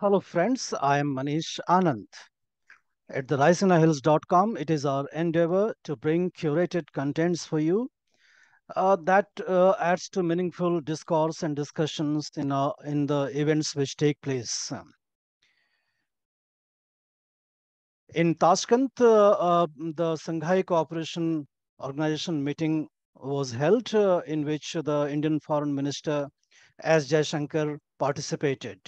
Hello, friends. I am Manish Anand. At the raisinahills.com, it is our endeavor to bring curated contents for you uh, that uh, adds to meaningful discourse and discussions in, uh, in the events which take place. In Tashkent, uh, uh, the Shanghai Cooperation Organization meeting was held uh, in which the Indian Foreign Minister S. Jaishankar participated.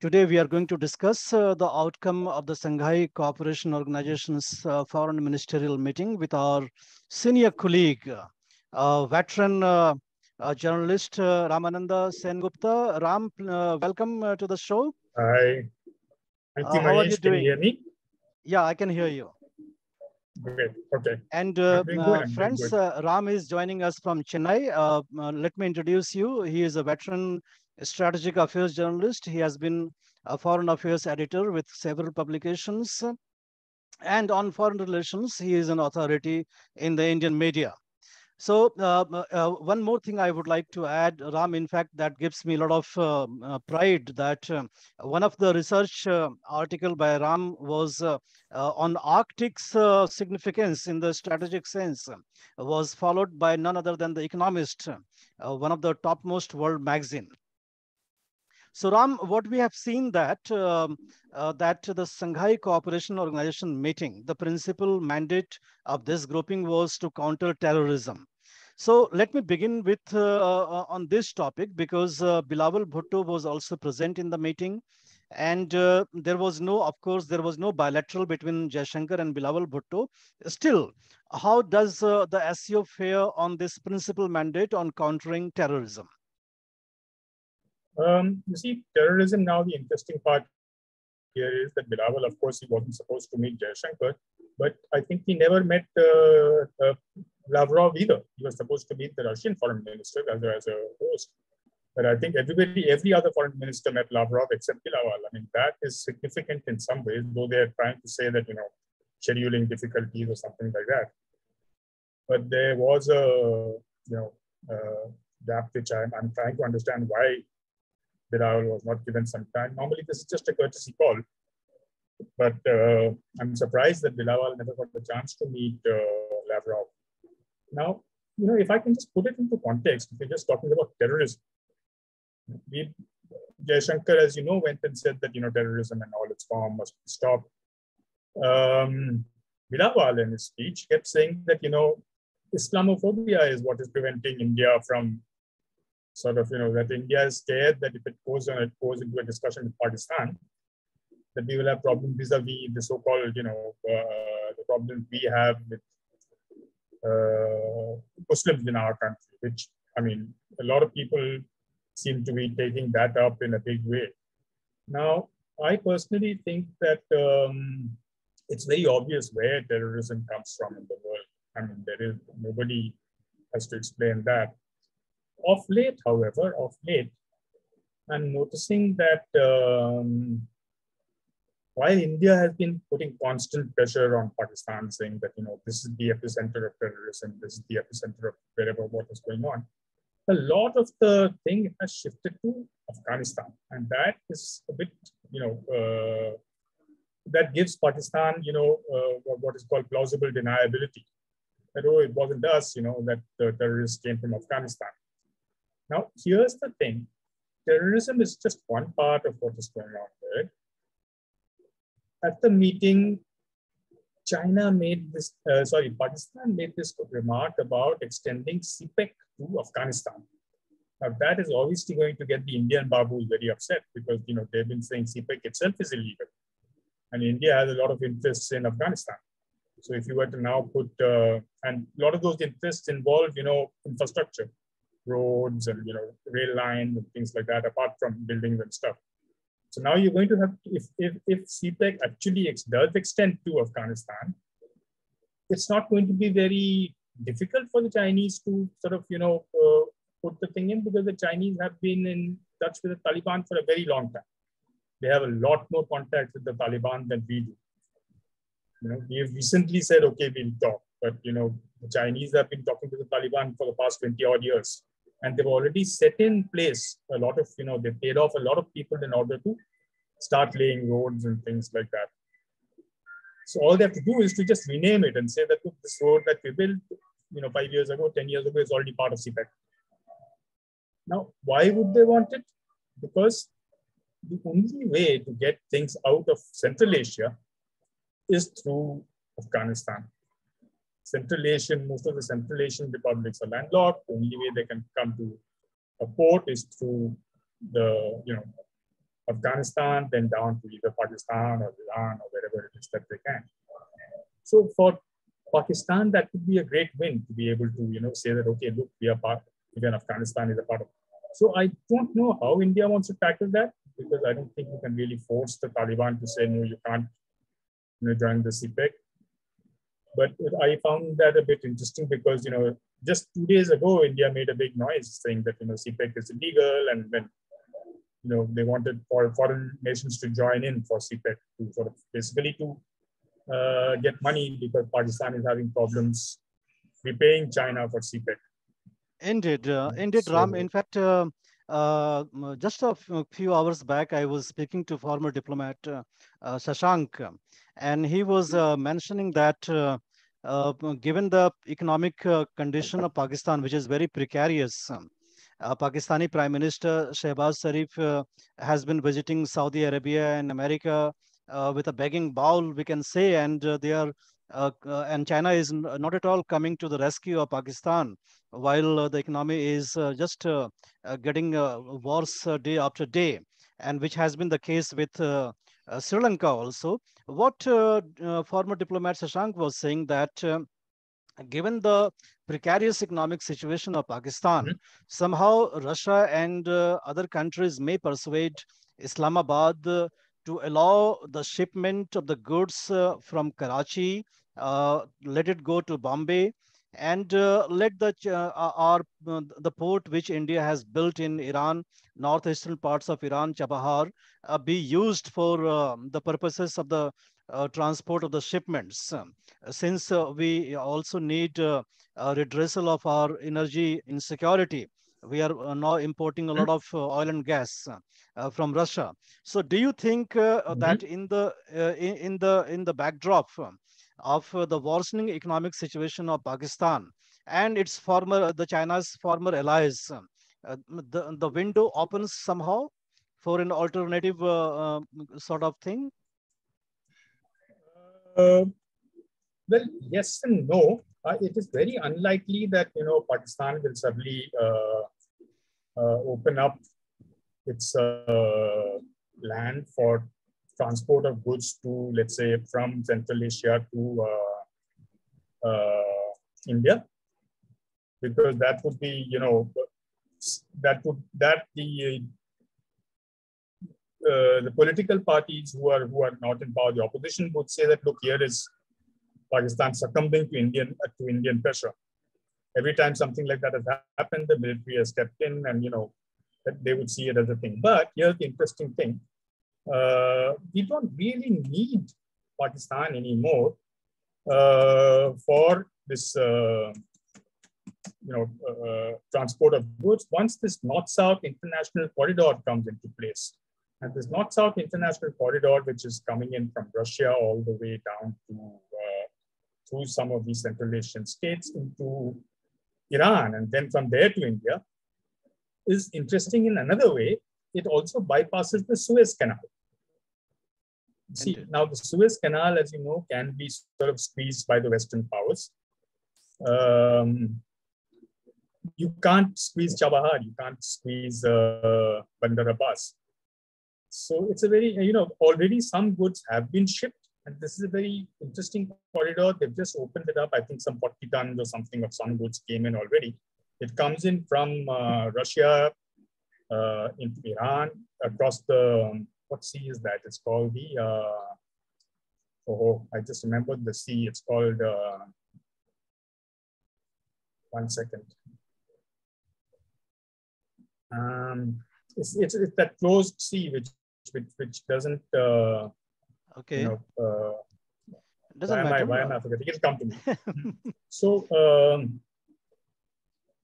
Today, we are going to discuss uh, the outcome of the Shanghai Cooperation Organization's uh, foreign ministerial meeting with our senior colleague, uh, veteran uh, uh, journalist uh, Ramananda Sengupta. Ram, welcome to the show. Hi. How are you doing? you hear me? Yeah, I can hear you. Great. Okay. And uh, uh, friends, uh, Ram is joining us from Chennai. Uh, uh, let me introduce you. He is a veteran strategic affairs journalist. He has been a foreign affairs editor with several publications. And on foreign relations, he is an authority in the Indian media. So uh, uh, one more thing I would like to add, Ram, in fact, that gives me a lot of uh, uh, pride that um, one of the research uh, article by Ram was uh, uh, on Arctic's uh, significance in the strategic sense uh, was followed by none other than The Economist, uh, one of the topmost world magazine. So Ram, what we have seen that um, uh, that the Shanghai Cooperation Organization meeting, the principal mandate of this grouping was to counter terrorism. So let me begin with uh, uh, on this topic because uh, Bilawal Bhutto was also present in the meeting. And uh, there was no, of course, there was no bilateral between Jaishankar and Bilawal Bhutto. Still, how does uh, the SCO fare on this principal mandate on countering terrorism? Um, you see, terrorism now, the interesting part here is that Bilawal, of course, he wasn't supposed to meet Jaishankar, but I think he never met uh, uh, Lavrov either. He was supposed to meet the Russian foreign minister as a, as a host. But I think everybody, every other foreign minister met Lavrov except Bilawal. I mean, that is significant in some ways, though they're trying to say that, you know, scheduling difficulties or something like that. But there was a, you know, uh, gap which I'm, I'm trying to understand why Bilawal was not given some time. Normally, this is just a courtesy call. But uh, I'm surprised that Bilawal never got the chance to meet uh, Lavrov. Now, you know, if I can just put it into context, if we're just talking about terrorism, we, Jaishankar, as you know, went and said that, you know, terrorism and all its form must be stopped. Um, Bilawal in his speech kept saying that, you know, Islamophobia is what is preventing India from sort of, you know, that India is scared that if it goes on, it goes into a discussion with Pakistan, that we will have problems vis-a-vis the so-called, you know, uh, the problems we have with uh, Muslims in our country, which, I mean, a lot of people seem to be taking that up in a big way. Now, I personally think that um, it's very obvious where terrorism comes from in the world. I mean, there is nobody has to explain that. Of late, however, of late, I'm noticing that um, while India has been putting constant pressure on Pakistan, saying that you know this is the epicenter of terrorism, this is the epicenter of wherever what is going on, a lot of the thing has shifted to Afghanistan, and that is a bit you know uh, that gives Pakistan you know uh, what is called plausible deniability. That oh, it wasn't us, you know, that the terrorists came from Afghanistan. Now, here's the thing terrorism is just one part of what is going on there. At the meeting, China made this, uh, sorry, Pakistan made this remark about extending CPEC to Afghanistan. Now, that is obviously going to get the Indian Babus very upset because, you know, they've been saying CPEC itself is illegal. And India has a lot of interests in Afghanistan. So if you were to now put, uh, and a lot of those interests involve, you know, infrastructure roads and you know rail lines and things like that apart from buildings and stuff. So now you're going to have if if, if cpec actually does extend to afghanistan it's not going to be very difficult for the chinese to sort of you know uh, put the thing in because the chinese have been in touch with the taliban for a very long time. They have a lot more contact with the taliban than we do. You know we have recently said okay we'll talk but you know the chinese have been talking to the taliban for the past 20 odd years and they've already set in place a lot of, you know, they paid off a lot of people in order to start laying roads and things like that. So all they have to do is to just rename it and say that look, this road that we built, you know, five years ago, 10 years ago is already part of CPEC. Now, why would they want it? Because the only way to get things out of Central Asia is through Afghanistan. Central Asian, most of the Central Asian republics are landlocked. The only way they can come to a port is through the, you know, Afghanistan, then down to either Pakistan or Iran or wherever it is that they can. So for Pakistan, that would be a great win to be able to, you know, say that, okay, look, we are part, again, Afghanistan is a part of. So I don't know how India wants to tackle that because I don't think you can really force the Taliban to say, no, you can't you know, join the CPEC. But I found that a bit interesting because, you know, just two days ago, India made a big noise saying that, you know, CPEC is illegal. And then, you know, they wanted for foreign nations to join in for CPEC to sort of basically to uh, get money because Pakistan is having problems repaying China for CPEC. Indeed, uh, indeed, so, Ram. In fact, uh, uh, just a few hours back, I was speaking to former diplomat uh, uh, Shashank, and he was uh, mentioning that uh, uh, given the economic condition of Pakistan, which is very precarious, um, Pakistani Prime Minister Shehbaz Sharif has been visiting Saudi Arabia and America with a begging bowl, we can say, and they are Uh, uh, and China is uh, not at all coming to the rescue of Pakistan, while uh, the economy is just getting worse day after day, and which has been the case with Sri Lanka also. What former diplomat Shashank was saying that given the precarious economic situation of Pakistan, mm -hmm. somehow Russia and uh, other countries may persuade Islamabad uh, to allow the shipment of the goods uh, from Karachi uh, let it go to Bombay and uh, let the uh, our the port which India has built in Iran, northeastern parts of Iran, Chabahar, uh, be used for uh, the purposes of the uh, transport of the shipments. since we also need a redressal of our energy insecurity, we are now importing a lot of oil and gas from Russia. So, do you think mm -hmm. that in the in, in, the in the backdrop? of uh, the worsening economic situation of Pakistan and its former, the China's former allies, uh, the, the window opens somehow for an alternative uh, uh sort of thing? Uh, well, yes and no. Uh, it is very unlikely that you know Pakistan will suddenly open up its land for transport of goods to, let's say, from Central Asia to uh, uh, India, because that would be, you know, that would that the uh, the political parties who are who are not in power, the opposition would say that look, here is Pakistan succumbing to Indian uh, to Indian pressure. Every time something like that has happened, the military has stepped in, and you know they would see it as a thing. But here's the interesting thing: uh, we don't really need Pakistan anymore uh, for this, uh, you know, uh, transport of goods. Once this North-South international corridor comes into place, and this North-South international corridor, which is coming in from Russia all the way down to uh, through some of these Central Asian states into Iran, and then from there to India, is interesting in another way it also bypasses the Suez Canal. See, now the Suez Canal, as you know, can be sort of squeezed by the Western powers. Um, you can't squeeze Chabahar, you can't squeeze uh, Bandar Abbas. So it's a very, you know, already some goods have been shipped. And this is a very interesting corridor. They've just opened it up. I think some 40 tons or something of some goods came in already. It comes in from uh, Russia, uh, into Iran, across the, um, what sea is that? It's called the, uh, oh, I just remembered the sea. It's called, uh, one second. Um, it's, it's, it's that closed sea which, which, which doesn't, uh, okay. You know, uh, doesn't why matter. Am I, why am I forgetting? It'll come to me. so, um,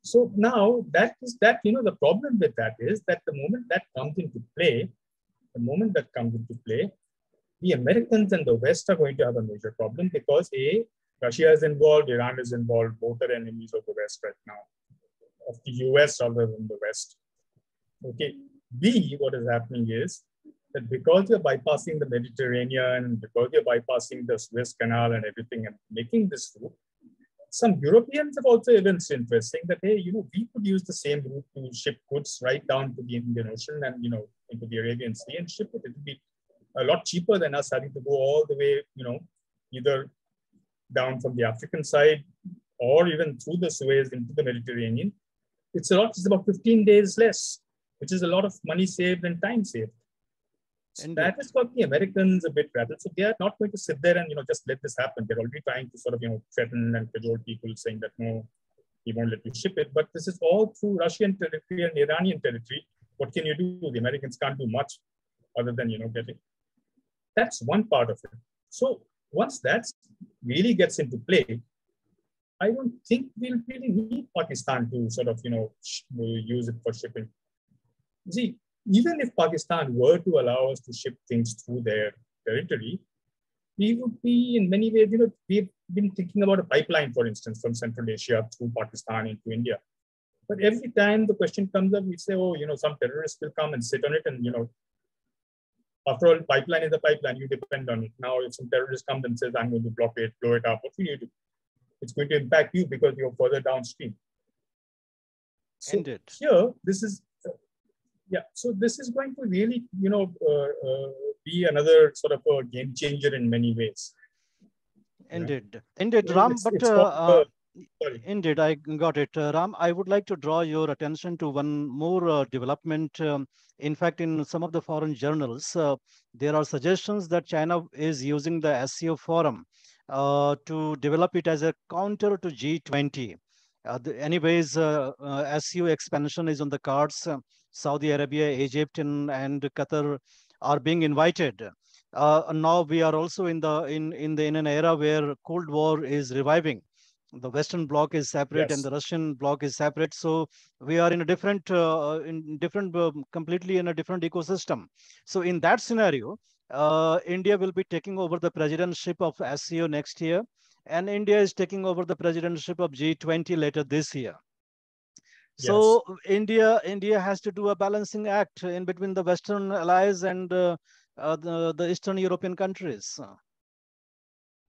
So now that is that, you know, the problem with that is that the moment that comes into play, the moment that comes into play, the Americans and the West are going to have a major problem because A, Russia is involved, Iran is involved, both are enemies of the West right now, of the US rather than the West. Okay. B, what is happening is that because you're bypassing the Mediterranean, because you're bypassing the Suez Canal and everything and making this route, some Europeans have also evinced interest, saying that, hey, you know, we could use the same route to ship goods right down to the Indian Ocean and, you know, into the Arabian Sea and ship it. It would be a lot cheaper than us having to go all the way, you know, either down from the African side or even through the Suez into the Mediterranean. It's a lot, it's about 15 days less, which is a lot of money saved and time saved. And that has got the Americans a bit rattled. So they are not going to sit there and you know just let this happen. They're already trying to sort of you know threaten and cajole people, saying that no, he won't let you ship it. But this is all through Russian territory and Iranian territory. What can you do? The Americans can't do much other than you know getting. That's one part of it. So once that really gets into play, I don't think we'll really need Pakistan to sort of you know use it for shipping. See, even if Pakistan were to allow us to ship things through their territory, we would be in many ways, you know, we've been thinking about a pipeline, for instance, from Central Asia through Pakistan into India. But every time the question comes up, we say, oh, you know, some terrorists will come and sit on it. And, you know, after all, pipeline is a pipeline, you depend on it. Now, if some terrorist comes and says, I'm going to block it, blow it up, what will you do? It's going to impact you because you're further downstream. So Indeed. here, this is yeah so this is going to really you know uh, uh, be another sort of a game changer in many ways indeed yeah. indeed ram it's, but it's uh, Indeed, I got it. Uh, Ram, I would like to draw your attention to one more uh, development. Um, in fact, in some of the foreign journals, uh, there are suggestions that China is using the SCO forum to develop it as a counter to G20. The, anyways, SCO expansion is on the cards. Saudi Arabia, Egypt, and, and Qatar are being invited. Uh, now we are also in the in in the in an era where Cold War is reviving. The Western Bloc is separate yes. and the Russian Bloc is separate. So we are in a different, uh, in different, uh, completely in a different ecosystem. So in that scenario, uh, India will be taking over the presidency of SCO next year, and India is taking over the presidency of G20 later this year. So yes. India, India has to do a balancing act in between the Western allies and uh, uh, the, the Eastern European countries.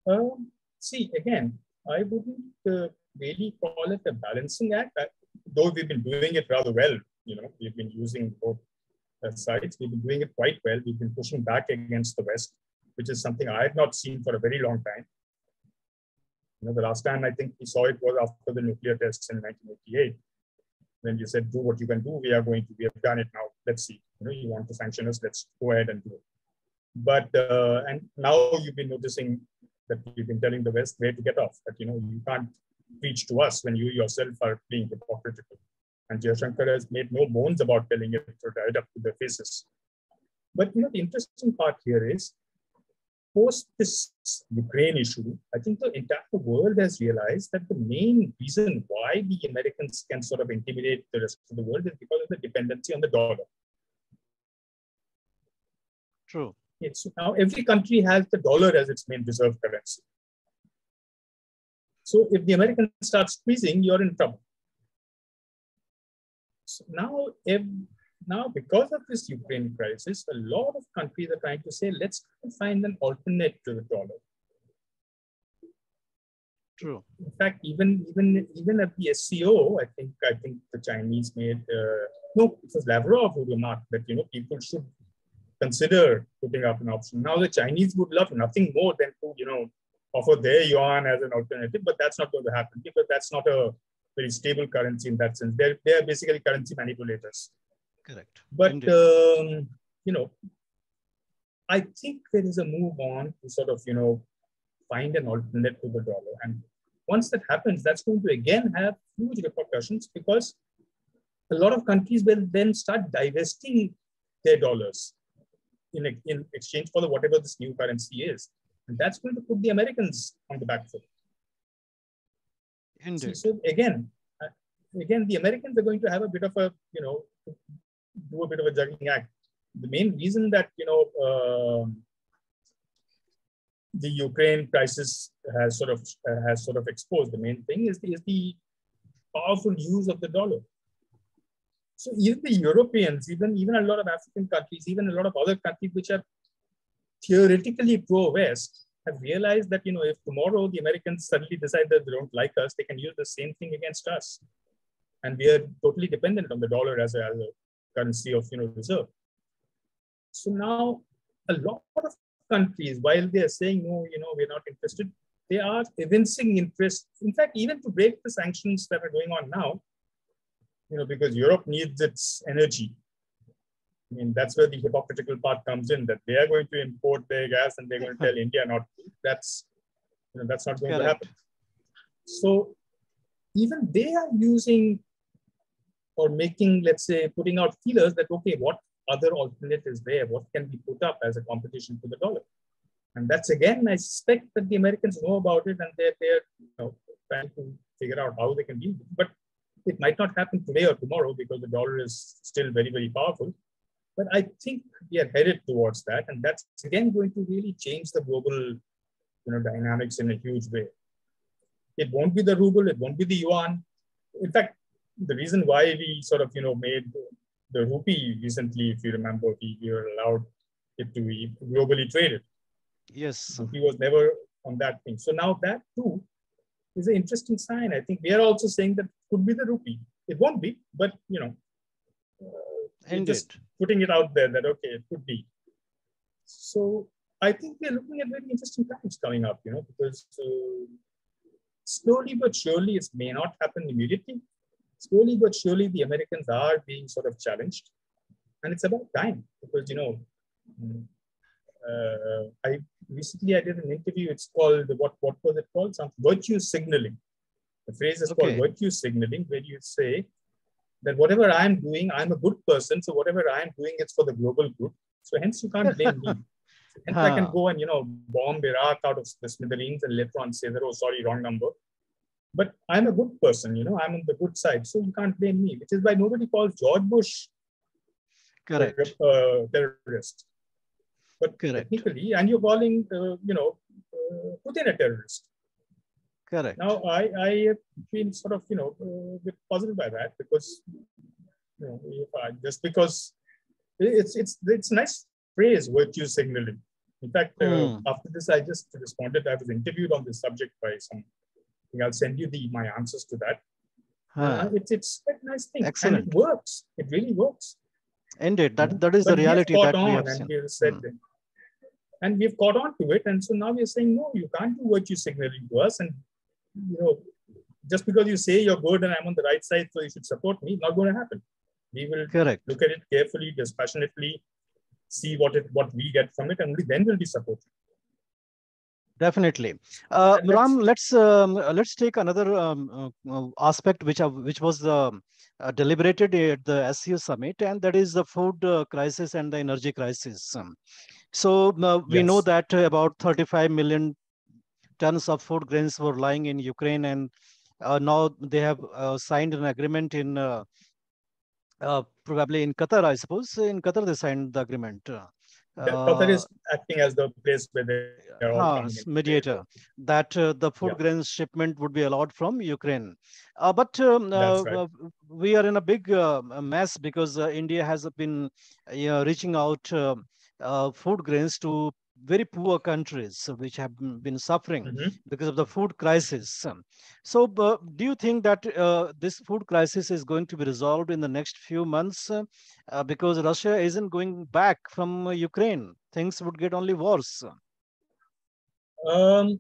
Um, see, again, I wouldn't uh, really call it a balancing act, I, though we've been doing it rather well. You know, we've been using both sides. We've been doing it quite well. We've been pushing back against the West, which is something I have not seen for a very long time. You know, the last time I think we saw it was after the nuclear tests in 1988 when you said, do what you can do, we are going to, we have done it now. Let's see. You know, you want to sanction us, let's go ahead and do it. But, uh, and now you've been noticing that you've been telling the West where to get off, that, you know, you can't preach to us when you yourself are being hypocritical. And Jaishankar has made no bones about telling it right up to their faces. But, you know, the interesting part here is post this Ukraine issue, I think the entire world has realized that the main reason why the Americans can sort of intimidate the rest of the world is because of the dependency on the dollar. True. so now every country has the dollar as its main reserve currency. So if the Americans start squeezing, you're in trouble. So now, if now, because of this Ukraine crisis, a lot of countries are trying to say, let's find an alternate to the dollar. True. In fact, even even even at the SCO, I think I think the Chinese made uh, no, it was Lavrov who remarked that you know people should consider putting up an option. Now the Chinese would love nothing more than to you know offer their yuan as an alternative, but that's not going to happen because that's not a very stable currency in that sense. They're they're basically currency manipulators. Correct. But, um, you know, I think there is a move on to sort of, you know, find an alternate to the dollar. And once that happens, that's going to again have huge repercussions because a lot of countries will then start divesting their dollars in, in exchange for the, whatever this new currency is. And that's going to put the Americans on the back foot. Indeed. So, so again, again, the Americans are going to have a bit of a, you know, do a bit of a juggling act. The main reason that, you know, uh, the Ukraine crisis has sort of uh, has sort of exposed the main thing is the, is the powerful use of the dollar. So even the Europeans, even even a lot of African countries, even a lot of other countries which are theoretically pro-West, have realized that you know if tomorrow the Americans suddenly decide that they don't like us, they can use the same thing against us, and we are totally dependent on the dollar as a, as a currency of you know reserve. So now a lot of countries, while they are saying no, you know we're not interested, they are evincing interest. In fact, even to break the sanctions that are going on now, you know, because Europe needs its energy I mean, that's where the hypocritical part comes in that they are going to import their gas and they're going to tell India not. That's, you know, that's not going Correct. to happen. So even they are using or making, let's say, putting out feelers that, okay, what other alternatives there? What can be put up as a competition to the dollar? And that's again, I suspect that the Americans know about it and they're, they're you know, trying to figure out how they can deal with it. But it might not happen today or tomorrow because the dollar is still very, very powerful. But I think we are headed towards that. And that's again going to really change the global you know, dynamics in a huge way. It won't be the ruble, it won't be the yuan. In fact, the reason why we sort of you know made the rupee recently, if you remember, we, we were allowed it to be globally traded. Yes. He was never on that thing. So now that too is an interesting sign. I think we are also saying that could be the rupee. It won't be, but you know, uh, just putting it out there that okay, it could be. So I think we're looking at very interesting times coming up, you know, because uh, slowly but surely it may not happen immediately. Slowly but surely the Americans are being sort of challenged, and it's about time because you know. Mm, uh, I recently I did an interview. It's called what what was it called? Some virtue signaling. The phrase is okay. called virtue signaling, where you say that whatever I'm doing, I'm a good person. So whatever I'm doing, it's for the global good. So hence you can't blame me. Hence huh. I can go and, you know, bomb Iraq out of the smithereens and later on say that, oh, sorry, wrong number. But I'm a good person, you know, I'm on the good side. So you can't blame me, which is why nobody calls George Bush Correct. a uh, terrorist. But Correct. technically, and you're calling, uh, you know, uh, Putin a terrorist. Correct. Now, I, I have been sort of, you know, a bit puzzled by that because, you know, I, just because it's, it's, it's nice phrase, virtue signaling. In fact, mm. uh, after this, I just responded. I was interviewed on this subject by some. I'll send you the my answers to that. Huh. Uh, it's it's a nice thing, Excellent. and it works. It really works. Indeed, that that is but the reality that we have seen. We said, hmm. And we've caught on to it, and so now we're saying no, you can't do virtue signaling to us, and you know, just because you say you're good and I'm on the right side, so you should support me, not going to happen. We will Correct. look at it carefully, dispassionately, see what it what we get from it, and only then will be supported. Definitely, uh, let's, Ram. Let's um, let's take another um, uh, aspect which uh, which was um, uh, deliberated at the SCO summit, and that is the food uh, crisis and the energy crisis. so uh, we yes. know that about 35 million tons of food grains were lying in Ukraine, and uh, now they have uh, signed an agreement in uh, uh, probably in Qatar, I suppose. In Qatar, they signed the agreement. Qatar uh, is acting as the place where they are mediator. That uh, the food yeah. grains shipment would be allowed from Ukraine. Uh, but um, right. we are in a big mess because India has been reaching out food grains to very poor countries which have been suffering mm -hmm. because of the food crisis. So, uh, do you think that uh, this food crisis is going to be resolved in the next few months uh, because Russia isn't going back from Ukraine? Things would get only worse. Um,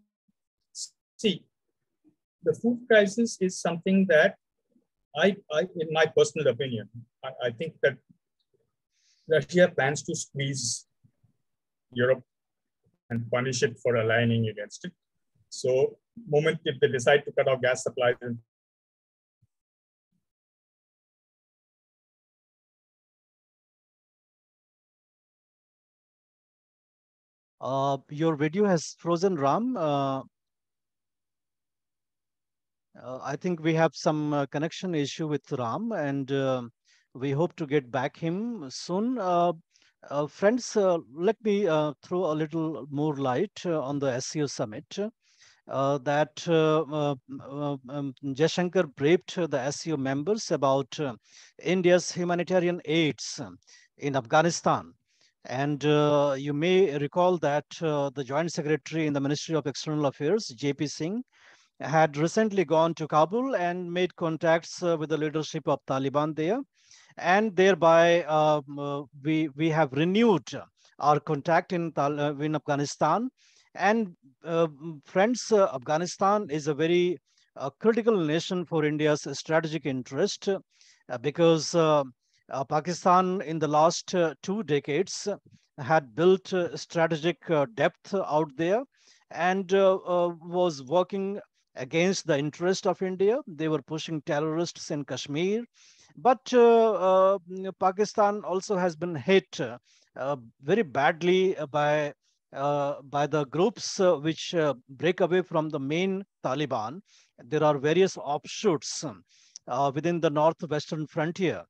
see, the food crisis is something that I, I in my personal opinion, I, I think that Russia plans to squeeze Europe and punish it for aligning against it. So moment if they decide to cut off gas supplies Uh, your video has frozen, Ram. Uh, Uh, I think we have some uh, connection issue with Ram, and uh, we hope to get back him soon. Uh, uh, friends, uh, let me throw a little more light on the SCO summit. that um, Jaishankar briefed the SCO members about India's humanitarian aids in Afghanistan. And uh, you may recall that uh, the Joint Secretary in the Ministry of External Affairs, JP Singh, had recently gone to Kabul and made contacts uh, with the leadership of Taliban there. And thereby, um, uh, we, we have renewed our contact in, uh, in Afghanistan. And uh, friends, Afghanistan is a very critical nation for India's strategic interest because uh, Pakistan in the last uh, two decades had built uh, strategic depth out there and was working against the interest of India. They were pushing terrorists in Kashmir. But Pakistan also has been hit very badly by uh, by the groups uh, which uh, break away from the main Taliban. There are various offshoots within the northwestern frontier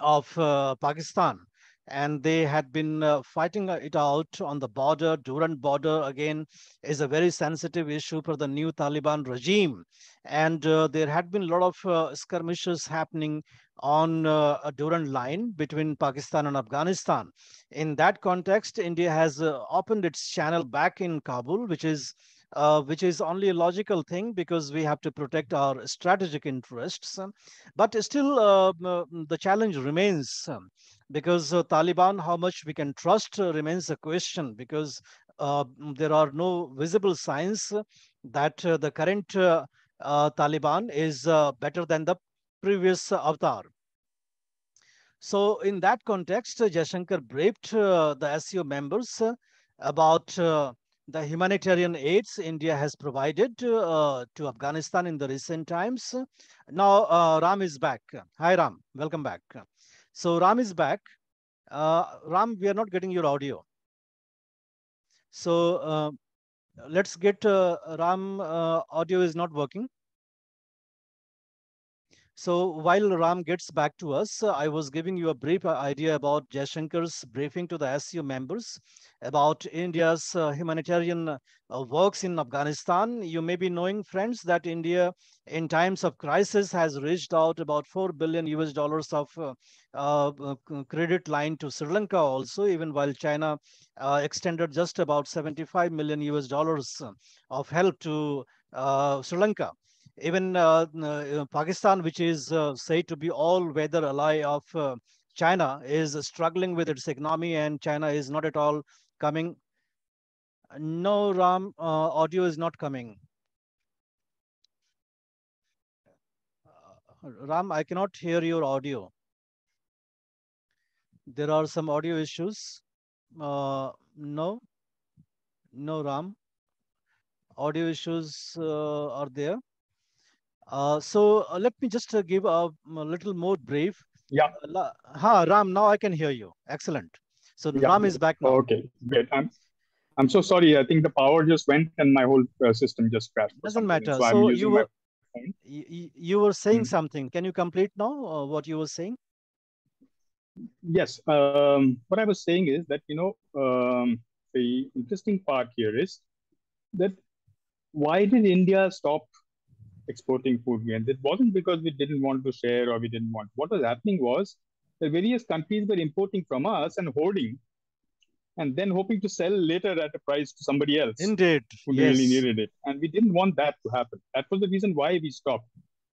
of uh, Pakistan. And they had been uh, fighting it out on the border. Durand border, again, is a very sensitive issue for the new Taliban regime. And uh, there had been a lot of uh, skirmishes happening on uh, a Durand line between Pakistan and Afghanistan. In that context, India has uh, opened its channel back in Kabul, which is uh, which is only a logical thing because we have to protect our strategic interests. But still, uh, the challenge remains um, because uh, Taliban, how much we can trust uh, remains a question because uh, there are no visible signs that uh, the current Taliban is better than the previous avatar. So in that context, Jaishankar briefed the SCO members about the humanitarian aids India has provided uh, to Afghanistan in the recent times. Now, uh, Ram is back. Hi, Ram. Welcome back. So, Ram is back. Uh, Ram, we are not getting your audio. So, uh, let's get uh, Ram uh, audio is not working. So while Ram gets back to us, uh, I was giving you a brief idea about Jaishankar's briefing to the SCO members about India's uh, humanitarian uh, works in Afghanistan. You may be knowing, friends, that India in times of crisis has reached out about 4 billion US dollars of uh, uh, credit line to Sri Lanka also, even while China uh, extended just about 75 million US dollars of help to Sri Lanka even uh, uh, Pakistan, which is uh, said to be all-weather ally of China, is struggling with its economy, and China is not at all coming. No, Ram, audio is not coming. Ram, I cannot hear your audio. There are some audio issues. Uh, no, no, Ram. Audio issues uh, are there. Uh, so uh, let me just uh, give a, a, little more brief. Yeah. Uh, ha, Ram, now I can hear you. Excellent. So yeah. Ram is back now. Okay, great. I'm, I'm so sorry. I think the power just went and my whole uh, system just crashed. Doesn't matter. So, so you were, you, you were saying mm -hmm. something. Can you complete now uh, what you were saying? Yes. Um, what I was saying is that, you know, um, the interesting part here is that why did India stop exporting food grains. It wasn't because we didn't want to share or we didn't want. What was happening was the various countries were importing from us and hoarding, and then hoping to sell later at a price to somebody else. Indeed, who yes. really needed it, and we didn't want that to happen. That was the reason why we stopped.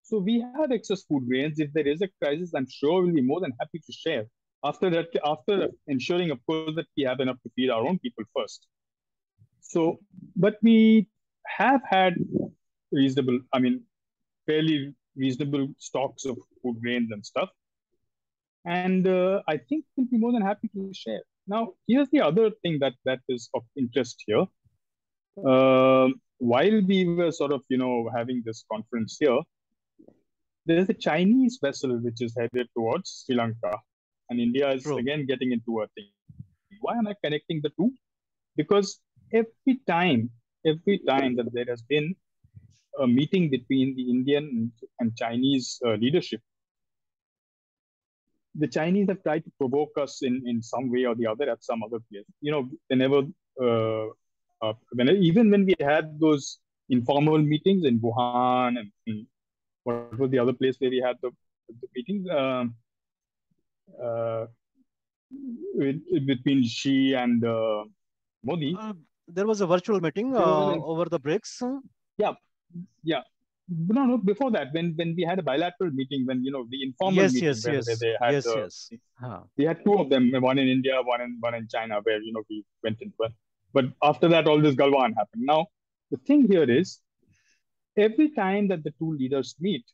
So we had excess food grains. If there is a crisis, I'm sure we'll be more than happy to share. After that, after ensuring, of course, that we have enough to feed our own people first. So, but we have had reasonable, I mean, fairly reasonable stocks of food grains and stuff. And uh, I think we'll be more than happy to share. Now, here's the other thing that, that is of interest here. Uh, while we were sort of, you know, having this conference here, there's a Chinese vessel which is headed towards Sri Lanka. And India is True. again getting into a thing. Why am I connecting the two? Because every time every time that there has been a meeting between the Indian and Chinese uh, leadership, the Chinese have tried to provoke us in, in some way or the other at some other place. You know, whenever, uh, uh, when, even when we had those informal meetings in Wuhan and, and what was the other place where we had the, the meetings? Um, uh, between Xi and uh, Modi. Uh, there was a virtual meeting uh, over the BRICS. Yeah, yeah. No, no. Before that, when when we had a bilateral meeting, when you know the informal yes, meeting, yes, yes, they had yes, the, yes. Huh. We had two of them, one in India, one in one in China, where you know we went into it. But after that, all this Galwan happened. Now, the thing here is, every time that the two leaders meet,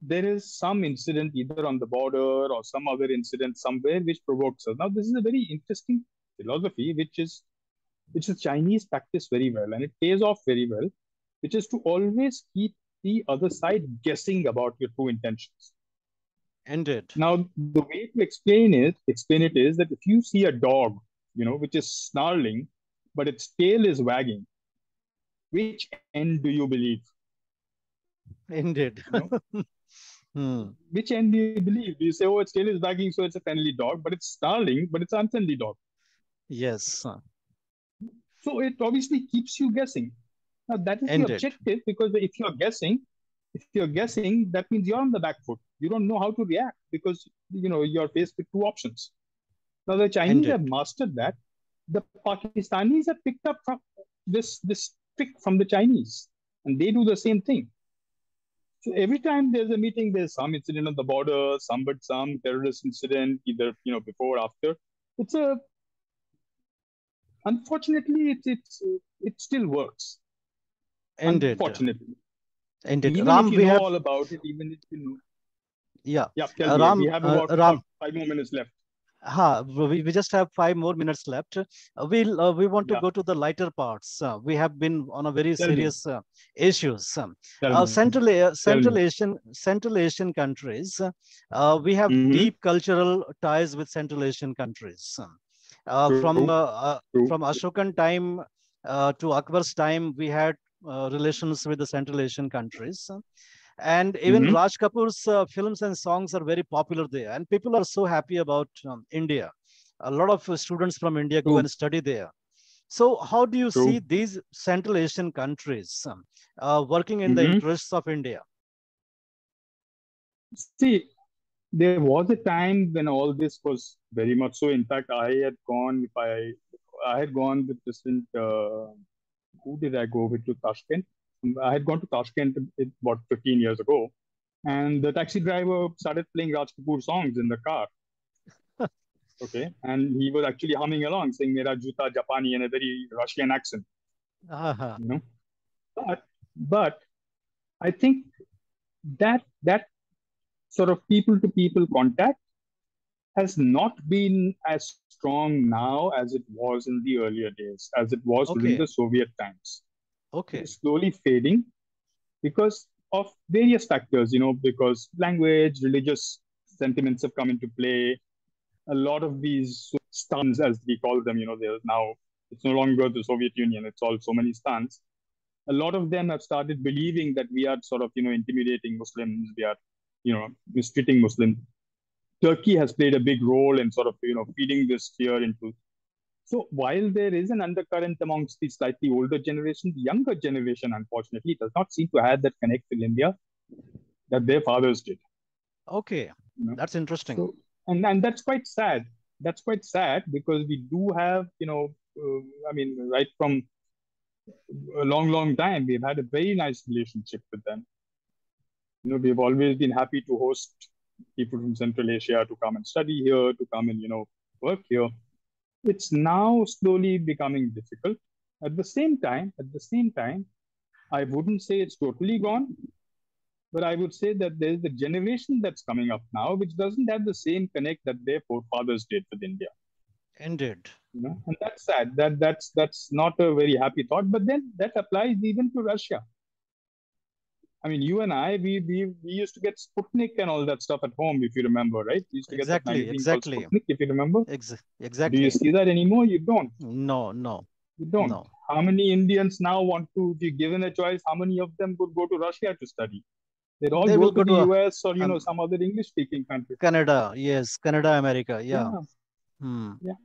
there is some incident either on the border or some other incident somewhere which provokes us. Now, this is a very interesting philosophy, which is which is Chinese practice very well, and it pays off very well, which is to always keep the other side guessing about your true intentions. Ended. Now, the way to explain it, explain it is that if you see a dog, you know, which is snarling, but its tail is wagging, which end do you believe? Ended. You know? hmm. Which end do you believe? Do you say, oh, its tail is wagging, so it's a friendly dog, but it's snarling, but it's an unfriendly dog? Yes. So it obviously keeps you guessing. Now that is Ended. the objective because if you're guessing, if you're guessing, that means you're on the back foot. You don't know how to react because you know you're faced with two options. Now the Chinese Ended. have mastered that. The Pakistanis have picked up from this this trick from the Chinese, and they do the same thing. So every time there's a meeting, there's some incident on the border, some but some terrorist incident, either you know before or after. It's a unfortunately it it's it still works. Ended. Unfortunately. Ended. Even Ram, if you we know have... all about it, even if you know. Yeah. Yeah. Uh, Ram, we have uh, about uh, Ram, five more minutes left. Ha, we, we just have five more minutes left. Uh, we'll, uh, we want to yeah. go to the lighter parts. Uh, we have been on a very Tell serious uh, issues. Uh, Central, uh, Central Asian Central Asian countries, uh, we have mm -hmm. deep cultural ties with Central Asian countries. Uh, from uh, from Ashokan time to Akbar's time, we had relations with the Central Asian countries. And even mm -hmm. Raj Kapoor's uh, films and songs are very popular there. And people are so happy about um, India. A lot of uh, students from India go and study there. So how do you True. see these Central Asian countries um, uh, working in mm -hmm. the mm-hmm. interests of India? See, there was a time when all this was very much so. In fact, I had gone, if I, I had gone with President, uh, who did I go with to Tashkent? I had gone to Tashkent about 15 years ago, and the taxi driver started playing Raj Kapoor songs in the car. okay, and he was actually humming along, saying "Mera Juta Japani" in a very Russian accent. Uh-huh. You know, but but I think that that sort of people-to-people contact has not been as strong now as it was in the earlier days, as it was okay. during the Soviet times. Okay. Slowly fading because of various factors you know because language religious sentiments have come into play. A lot of these stans as we call them you know they're now it's no longer the soviet union it's all so many stans a lot of them have started believing that we are sort of you know intimidating muslims we are you know mistreating muslims turkey has played a big role in sort of you know feeding this fear into so while there is an undercurrent amongst the slightly older generation, the younger generation, unfortunately, does not seem to have that connect with India that their fathers did. Okay, you know? that's interesting. So, and and that's quite sad. That's quite sad because we do have, you know, uh, I mean, right from a long, long time, we've had a very nice relationship with them. You know, we've always been happy to host people from Central Asia to come and study here, to come and, you know, work here it's now slowly becoming difficult. At the same time, at the same time, I wouldn't say it's totally gone, but I would say that there's a generation that's coming up now which doesn't have the same connect that their forefathers did with India. Indeed. You know, and that's sad. That that's that's not a very happy thought. But then that applies even to Russia. I mean, you and I, we, we we used to get Sputnik and all that stuff at home, if you remember, right? We used to exactly, get exactly. Sputnik, if you remember. Ex- exactly. Do you see that anymore? You don't. No, no. You don't. No. how many Indians now want to be given a choice? How many of them would go to Russia to study? They'd all They go to go the to, US or you um, know some other English speaking country. Canada, yes, Canada, America, yeah. Hmm. yeah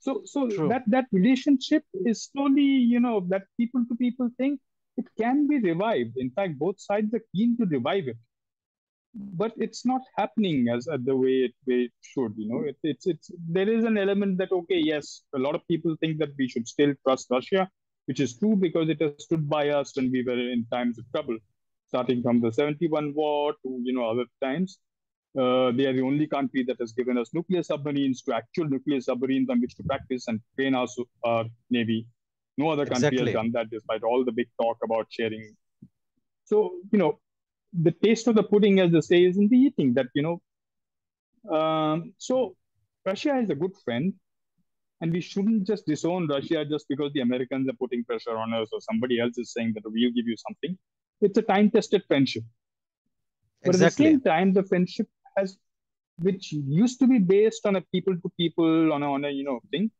So so True. that that relationship is slowly, you know, that people to people thing, it can be revived. In fact, both sides are keen to revive it. But it's not happening as uh, the way it, way it should, you know. It, it's it's there is an element that okay, yes, a lot of people think that we should still trust Russia, which is true because it has stood by us when we were in times of trouble, starting from the 71 war to you know other times. Uh, they are the only country that has given us nuclear submarines to actual nuclear submarines on which to practice and train our, our navy. No other country Exactly. has done that despite all the big talk about sharing. So, you know, the taste of the pudding, as they say, is in the eating that, you know. Um, so, Russia is a good friend, and we shouldn't just disown Russia just because the Americans are putting pressure on us or somebody else is saying that we'll give you something. It's a time tested friendship. But at the same time, the friendship has, which used to be based on a people to people, on a, on a you know thing,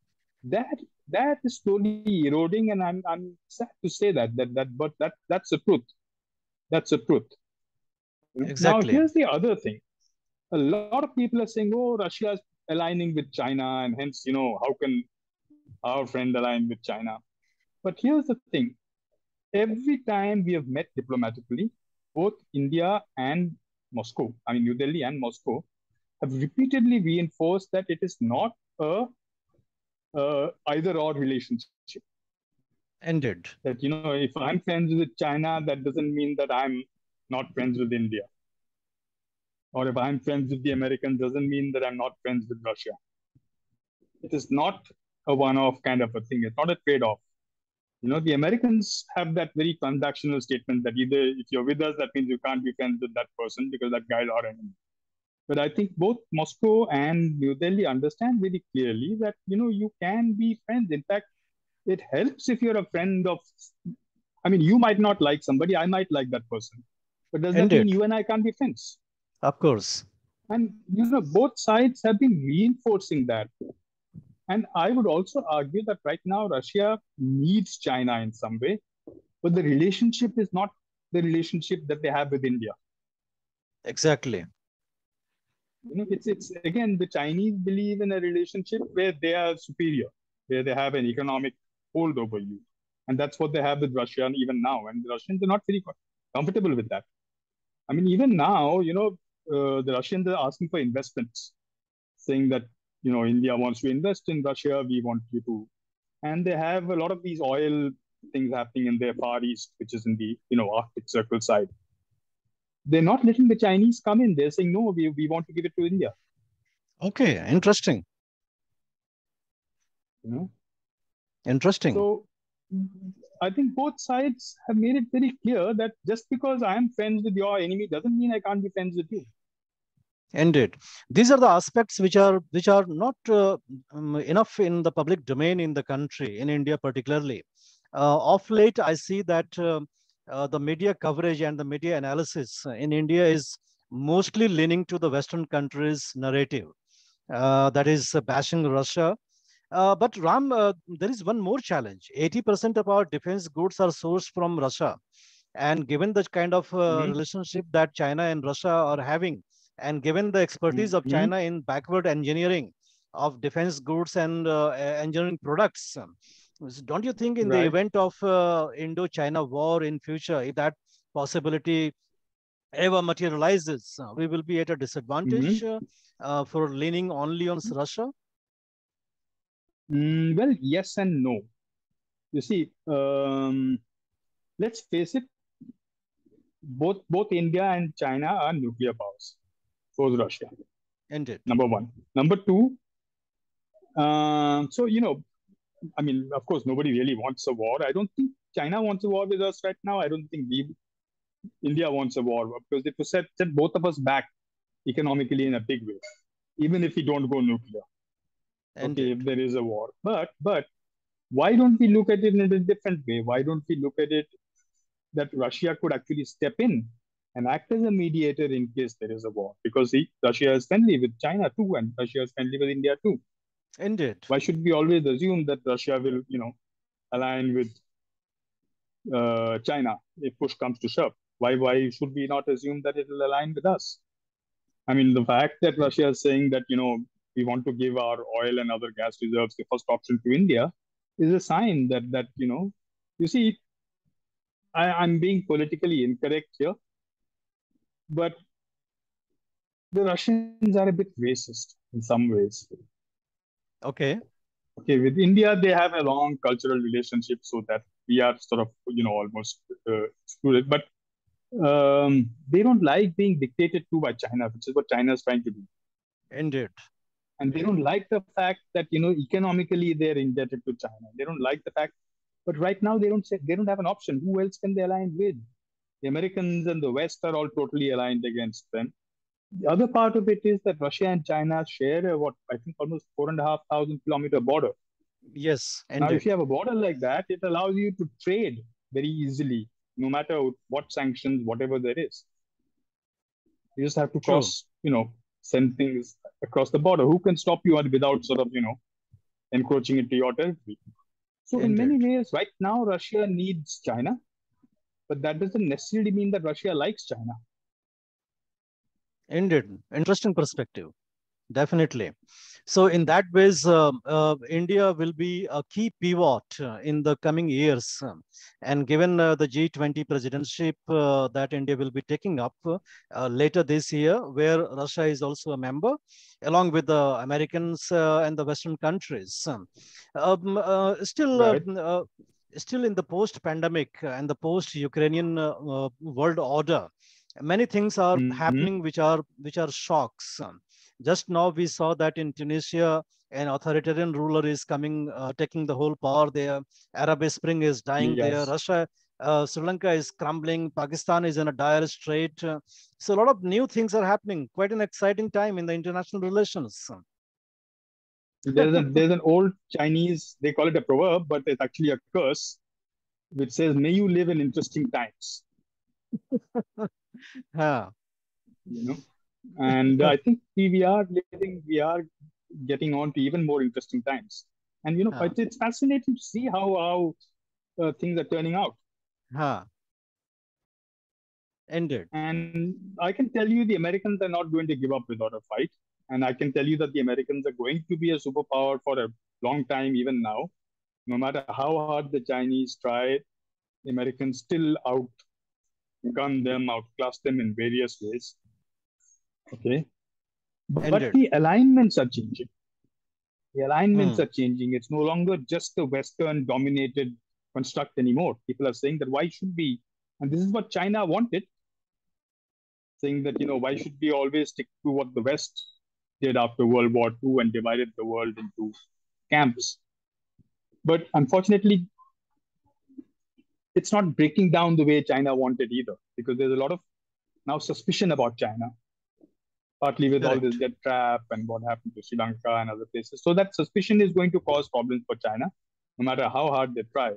that that is slowly eroding, and I'm I'm sad to say that that that but that that's the truth. That's the truth. Exactly. Now here's the other thing. A lot of people are saying, "Oh, Russia is aligning with China, and hence you know how can our friend align with China?" But here's the thing. Every time we have met diplomatically, both India and Moscow, I mean New Delhi and Moscow, have repeatedly reinforced that it is not a uh, either or relationship. Ended. That you know, if I'm friends with China, that doesn't mean that I'm not friends with India. Or if I'm friends with the Americans, doesn't mean that I'm not friends with Russia. It is not a one-off kind of a thing. It's not a trade-off. You know, the Americans have that very transactional statement that either if you're with us, that means you can't be friends with that person because that guy's our enemy. But I think both Moscow and New Delhi understand very clearly that you know you can be friends. In fact, it helps if you're a friend of. I mean, you might not like somebody, I might like that person, but does that Indeed. mean you and I can't be friends? Of course. And you know, both sides have been reinforcing that. And I would also argue that right now Russia needs China in some way, but the relationship is not the relationship that they have with India. Exactly. You know, it's it's again the Chinese believe in a relationship where they are superior, where they have an economic hold over you, and that's what they have with Russia and even now. And the Russians are not very co- comfortable with that. I mean, even now, you know, uh, the Russians are asking for investments, saying that you know India wants to invest in Russia, we want you to, and they have a lot of these oil things happening in their Far East, which is in the you know Arctic Circle side. They're not letting the Chinese come in. They're saying no, we, we want to give it to India. Okay. Interesting. You know, Interesting. so I think both sides have made it very clear that just because I am friends with your enemy doesn't mean I can't be friends with you. Indeed, these are the aspects which are which are not uh, um, enough in the public domain in the country, in India particularly. Uh, of late, I see that uh, uh, the media coverage and the media analysis in India is mostly leaning to the Western countries' narrative, uh, that is uh, bashing Russia. Uh, but Ram, uh, there is one more challenge. 80% of our defense goods are sourced from Russia. And given the kind of uh, Mhm. relationship that China and Russia are having, and given the expertise of Mhm. China in backward engineering of defense goods and engineering products, don't you think in the event of uh, Indo-China war in future, if that possibility ever materializes, uh, we will be at a disadvantage uh, uh, for leaning only on Russia? Mm, well, yes and no. You see, um, let's face it, both both India and China are nuclear powers. So is Russia. Indeed. Number one. Number two. Um, so you know, I mean, of course, nobody really wants a war. I don't think China wants a war with us right now. I don't think we, India wants a war because if you set set both of us back economically in a big way, even if we don't go nuclear. okay, if there is a war. But but why don't we look at it in a different way? Why don't we look at it that Russia could actually step in and act as a mediator in case there is a war? Because he, Russia is friendly with China too, and Russia is friendly with India too. Indeed. Why should we always assume that Russia will, you know, align with uh, China if push comes to shove? Why, why should we not assume that it will align with us? I mean, the fact that Russia is saying that, you know, we want to give our oil and other gas reserves the first option to India is a sign that, that you know, you see, I, I'm being politically incorrect here, but the Russians are a bit racist in some ways. Okay. Okay, with India, they have a long cultural relationship, so that we are sort of, you know, almost uh, excluded. But um, they don't like being dictated to by China, which is what China is trying to do. Indeed. And they don't like the fact that, you know, economically they're indebted to China. They don't like the fact, but right now they don't say, they don't have an option. Who else can they align with? The Americans and the West are all totally aligned against them. The other part of it is that Russia and China share a, what I think almost four and a half thousand kilometer border. Yes. Now, if you have a border like that, it allows you to trade very easily, no matter what sanctions, whatever there is. You just have to True. cross, you know, send things across the border. Who can stop you without sort of, you know, encroaching into your territory? So, in many ways, right now, Russia needs China, but that doesn't necessarily mean that Russia likes China. Indeed, interesting perspective. Definitely. So in that ways, uh, uh, India will be a key pivot uh, in the coming years. And given uh, the G20 presidency uh, that India will be taking up uh, later this year, where Russia is also a member, along with the Americans and the Western countries. Um, still, right. still in the post-pandemic and the post-Ukrainian world order, many things are mm -hmm. happening which are which are shocks. Just now we saw that in tunisia an authoritarian ruler is coming uh, taking the whole power there. Arab spring is dying yes. there russia uh, sri lanka is crumbling. Pakistan is in a dire strait. Uh, so a lot of new things are happening. Quite an exciting time in the international relations. There's, a, there's an old chinese they call it a proverb but it's actually a curse which says may you live in interesting times huh. you know and i think we are living we are getting on to even more interesting times and you know huh. it's fascinating to see how how uh, things are turning out huh. ended and i can tell you the americans are not going to give up without a fight and i can tell you that the americans are going to be a superpower for a long time even now no matter how hard the chinese try the americans still out gun them, outclass them in various ways. Okay. But, but the alignments are changing. The alignments hmm. are changing. It's no longer just a Western dominated construct anymore. People are saying that why should we? And this is what China wanted. Saying that, you know, why should we always stick to what the West did after World War II and divided the world into camps? But unfortunately, it's not breaking down the way China wanted either, because there's a lot of now suspicion about China, partly with Correct. all this debt trap and what happened to Sri Lanka and other places. So that suspicion is going to cause problems for China, no matter how hard they try.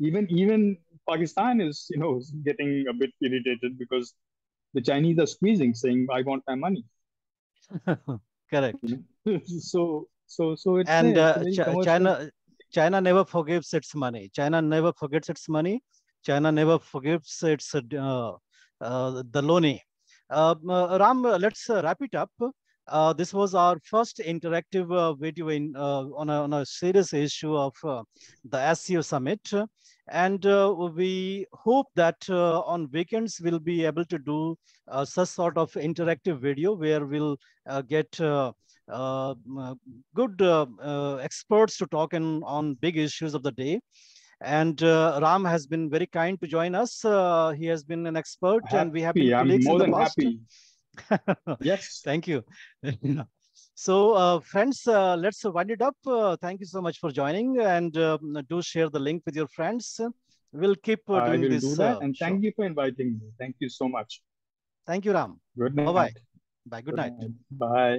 Even even Pakistan is, you know, getting a bit irritated because the Chinese are squeezing, saying, "I want my money." Correct. so so so it's and uh, Ch- China China never forgives its money. China never forgets its money. China never forgives its uh, uh, the loaning. Uh, uh Ram, uh, let's uh, wrap it up. this was our first interactive video in, on, a, on a serious issue of the SCO summit. And we hope that on weekends we'll be able to do such sort of interactive video where we'll get uh, good uh, uh, experts to talk in, on big issues of the day. And Ram has been very kind to join us. he has been an expert happy. and we have been I'm more in the the past. Happy. yes. Thank you. So, uh, friends, uh, let's wind it up. Uh, thank you so much for joining, and do share the link with your friends. We'll keep doing I will this. do that, and thank show. you for inviting me. Thank you so much. Thank you, Ram. Good night. Bye bye. Bye. Good, Good night. night. Bye.